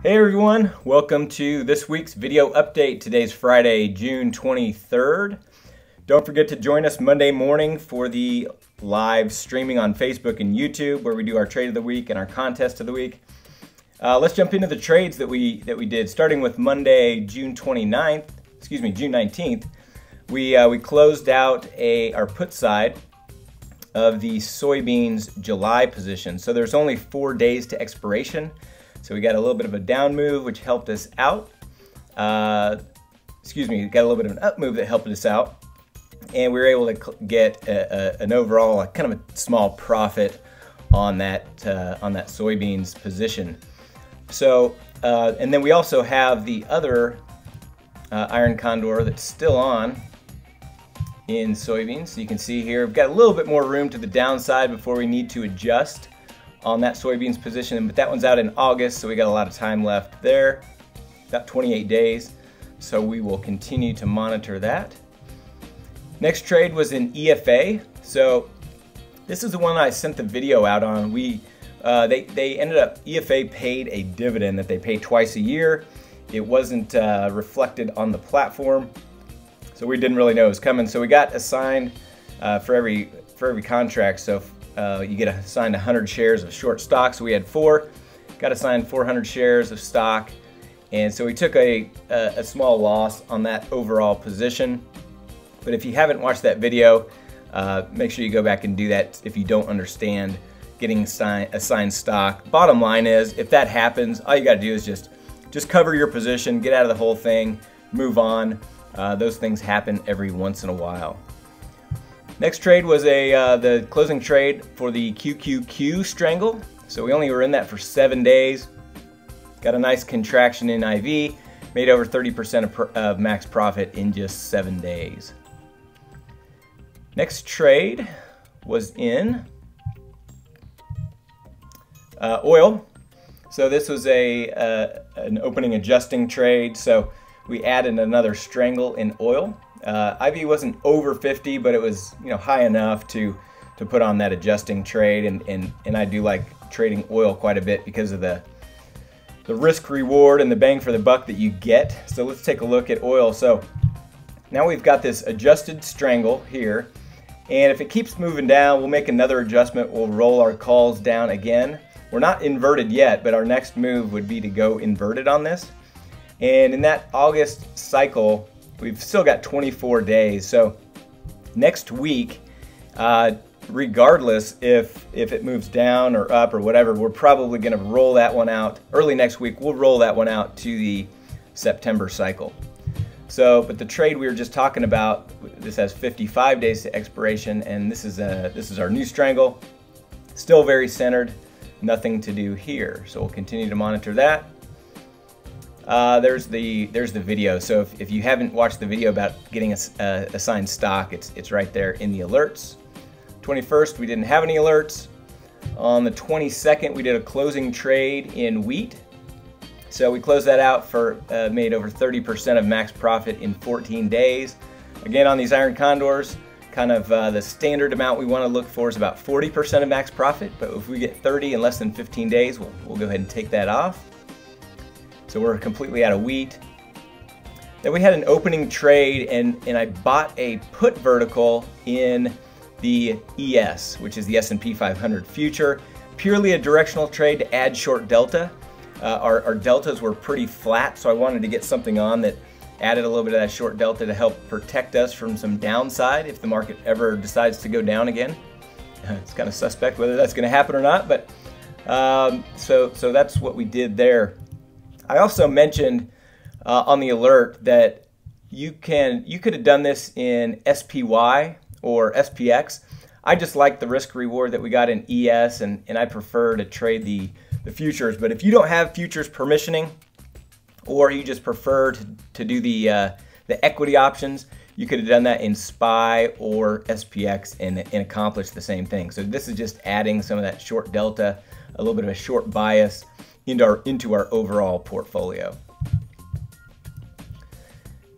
Hey everyone, welcome to this week's video update. Today's Friday, June 23rd. Don't forget to join us Monday morning for the live streaming on Facebook and YouTube where we do our trade of the week and our contest of the week. Uh, let's jump into the trades that we that we did starting with Monday, June 29th, excuse me, June 19th. We uh, we closed out a our put side of the soybeans July position. So there's only 4 days to expiration. So we got a little bit of a down move, which helped us out. Uh, excuse me, got a little bit of an up move that helped us out. And we were able to get a, a, an overall a, kind of a small profit on that uh, on that soybeans position. So, uh, and then we also have the other uh, iron condor that's still on in soybeans. So you can see here, we've got a little bit more room to the downside before we need to adjust on that soybeans position, but that one's out in August, so we got a lot of time left there, about 28 days, so we will continue to monitor that. Next trade was in EFA. So this is the one I sent the video out on. We uh, they, they ended up, EFA paid a dividend that they pay twice a year. It wasn't uh, reflected on the platform, so we didn't really know it was coming. So we got assigned uh, for every for every contract. So uh, you get assigned 100 shares of short stock. So we had four, got assigned 400 shares of stock. And so we took a, a, a small loss on that overall position. But if you haven't watched that video, uh, make sure you go back and do that if you don't understand getting assigned, assigned stock. Bottom line is, if that happens, all you got to do is just just cover your position, get out of the whole thing, move on. Uh, those things happen every once in a while. Next trade was a uh, the closing trade for the QQQ strangle. So we only were in that for seven days. Got a nice contraction in IV. Made over 30% of, of max profit in just seven days. Next trade was in uh, oil. So this was a uh, an opening adjusting trade. So we added another strangle in oil. Uh, IV wasn't over 50, but it was you know high enough to to put on that adjusting trade, and and and I do like trading oil quite a bit because of the the risk reward and the bang for the buck that you get. So let's take a look at oil. So now we've got this adjusted strangle here, and if it keeps moving down, we'll make another adjustment. We'll roll our calls down again. We're not inverted yet, but our next move would be to go inverted on this. And in that August cycle, we've still got 24 days. So next week, uh, regardless if if it moves down or up or whatever, we're probably going to roll that one out early next week. We'll roll that one out to the September cycle. So, but the trade we were just talking about, this has 55 days to expiration, and this is a this is our new strangle. Still very centered, nothing to do here. So we'll continue to monitor that. Uh, there's the there's the video. So if, if you haven't watched the video about getting a, assigned stock, it's it's right there in the alerts. 21st, we didn't have any alerts. On the 22nd, we did a closing trade in wheat. So we closed that out for uh, made over 30% of max profit in 14 days. Again, on these iron condors, kind of uh, the standard amount we want to look for is about 40% of max profit. But if we get 30 in less than 15 days, we'll, we'll go ahead and take that off. So we're completely out of wheat. Then we had an opening trade and, and I bought a put vertical in the ES, which is the S&P 500 future. Purely a directional trade to add short delta. Uh, our, our deltas were pretty flat, so I wanted to get something on that added a little bit of that short delta to help protect us from some downside if the market ever decides to go down again. It's kind of suspect whether that's going to happen or not, but um, so so that's what we did there. I also mentioned uh, on the alert that you can you could have done this in SPY or SPX. I just like the risk reward that we got in ES and, and I prefer to trade the, the futures. But if you don't have futures permissioning or you just prefer to, to do the, uh, the equity options, you could have done that in SPY or SPX and, and accomplished the same thing. So this is just adding some of that short delta, a little bit of a short bias into our, into our overall portfolio.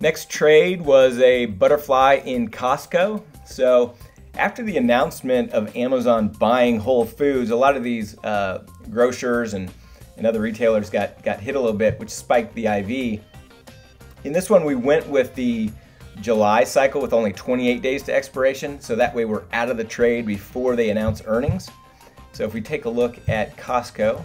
Next trade was a butterfly in Costco. So after the announcement of Amazon buying Whole Foods, a lot of these uh, grocers and and other retailers got, got hit a little bit, which spiked the IV. In this one, we went with the July cycle with only 28 days to expiration, so that way we're out of the trade before they announce earnings. So if we take a look at Costco,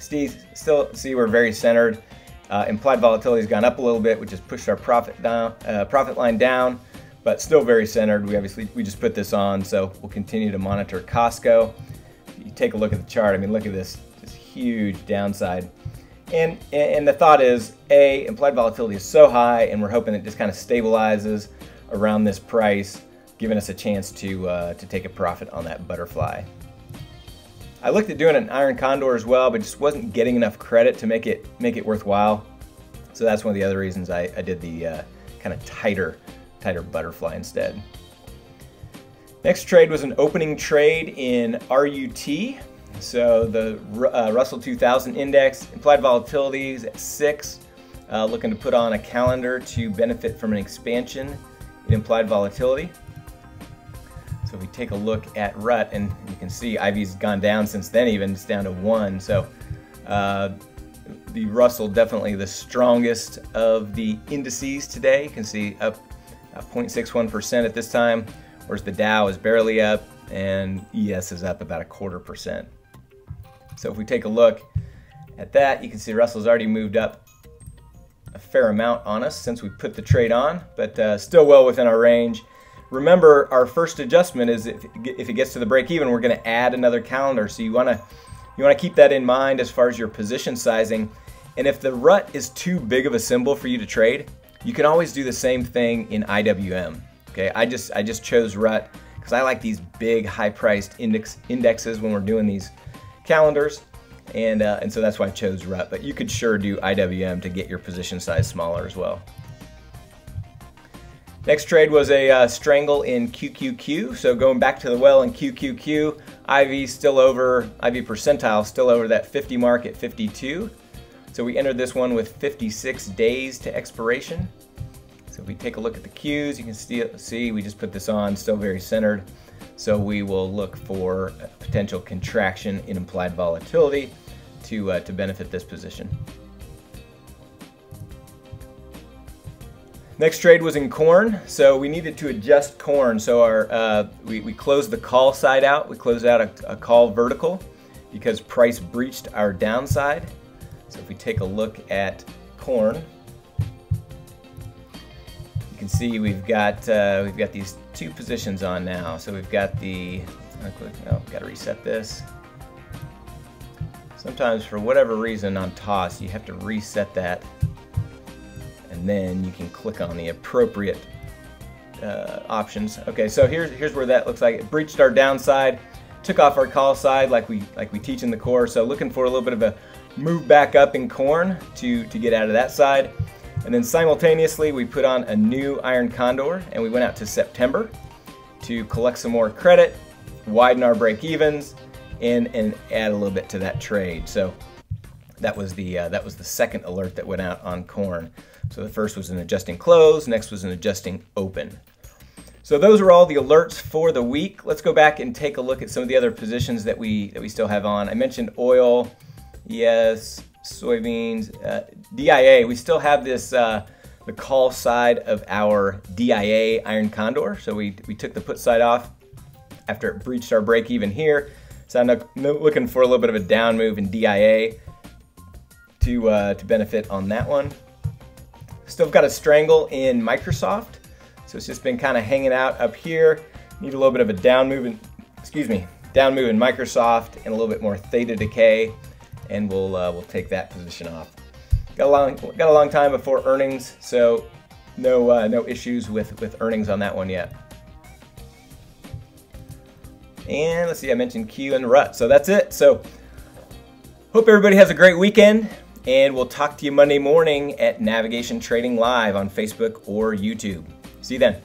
Steve, still see we're very centered. Uh, implied volatility has gone up a little bit, which has pushed our profit down, uh, profit line down, but still very centered. We obviously we just put this on, so we'll continue to monitor Costco. You take a look at the chart, I mean, look at this, this huge downside. And, and the thought is, A, implied volatility is so high, and we're hoping it just kind of stabilizes around this price, giving us a chance to, uh, to take a profit on that butterfly. I looked at doing an iron condor as well, but just wasn't getting enough credit to make it make it worthwhile. So that's one of the other reasons I, I did the uh, kind of tighter, tighter butterfly instead. Next trade was an opening trade in RUT. So the uh, Russell 2000 index, implied volatility is at six. Uh, looking to put on a calendar to benefit from an expansion in implied volatility. So if we take a look at RUT, and you can see IV's gone down since then even, it's down to one. So uh, the Russell definitely the strongest of the indices today. You can see up 0.61% at this time, whereas the Dow is barely up and ES is up about a quarter percent. So if we take a look at that, you can see Russell's already moved up a fair amount on us since we put the trade on, but uh, still well within our range. Remember, our first adjustment is if, if it gets to the break even, we're going to add another calendar. So you want to you want to keep that in mind as far as your position sizing. And if the rut is too big of a symbol for you to trade, you can always do the same thing in IWM. Okay, I just I just chose rut because I like these big high-priced index indexes when we're doing these calendars, and uh, and so that's why I chose rut. But you could sure do IWM to get your position size smaller as well. Next trade was a uh, strangle in QQQ. So going back to the well in QQQ, IV still over, IV percentile still over that 50 mark at 52. So we entered this one with 56 days to expiration. So if we take a look at the Qs, you can see, see we just put this on, still very centered. So we will look for potential contraction in implied volatility to, uh, to benefit this position. Next trade was in corn, so we needed to adjust corn. So our uh, we, we closed the call side out. We closed out a, a, call vertical because price breached our downside. So if we take a look at corn, you can see we've got uh, we've got these two positions on now. So we've got the oh, got to reset this. Sometimes for whatever reason on TOS, you have to reset that and then you can click on the appropriate uh, options. Okay, so here's here's where that looks like it breached our downside, took off our call side like we like we teach in the core. So looking for a little bit of a move back up in corn to to get out of that side, and then simultaneously we put on a new iron condor and we went out to September to collect some more credit, widen our break evens, and and add a little bit to that trade. So that was the uh, that was the second alert that went out on corn. So the first was an adjusting close, next was an adjusting open. So those are all the alerts for the week. Let's go back and take a look at some of the other positions that we that we still have on. I mentioned oil, ES, soybeans, uh, DIA. We still have this uh, the call side of our DIA iron condor. So we we took the put side off after it breached our break even here. So I'm looking for a little bit of a down move in DIA to uh, to benefit on that one. Still got a strangle in Microsoft. So it's just been kind of hanging out up here. Need a little bit of a down move in, excuse me, down move in Microsoft and a little bit more theta decay. And we'll, uh, we'll take that position off. Got a long, got a long time before earnings, so no, uh, no issues with, with earnings on that one yet. And let's see, I mentioned Q and RUT. So that's it. So hope everybody has a great weekend. And we'll talk to you Monday morning at Navigation Trading Live on Facebook or YouTube. See you then.